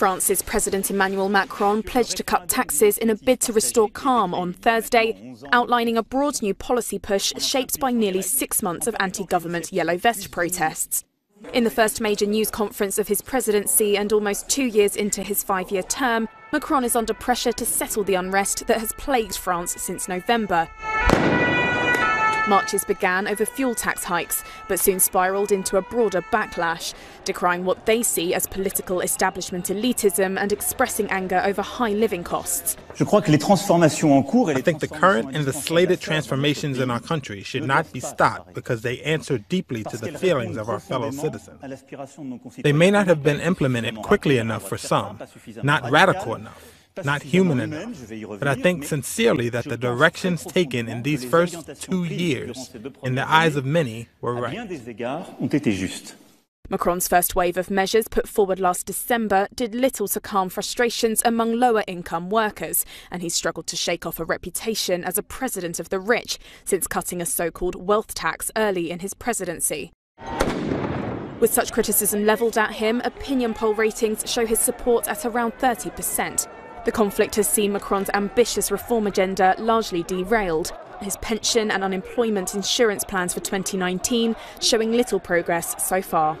France's President Emmanuel Macron pledged to cut taxes in a bid to restore calm on Thursday, outlining a broad new policy push shaped by nearly six months of anti government yellow vest protests. In the first major news conference of his presidency and almost two years into his five year term, Macron is under pressure to settle the unrest that has plagued France since November. Marches began over fuel tax hikes, but soon spiralled into a broader backlash, decrying what they see as political establishment elitism and expressing anger over high living costs. I think the current and the slated transformations in our country should not be stopped because they answer deeply to the feelings of our fellow citizens. They may not have been implemented quickly enough for some, not radical enough not human enough. But I think sincerely that the directions taken in these first two years, in the eyes of many, were right. Macron's first wave of measures put forward last December did little to calm frustrations among lower income workers, and he struggled to shake off a reputation as a president of the rich since cutting a so called wealth tax early in his presidency. With such criticism levelled at him, opinion poll ratings show his support at around 30%. The conflict has seen Macron's ambitious reform agenda largely derailed. His pension and unemployment insurance plans for 2019 showing little progress so far.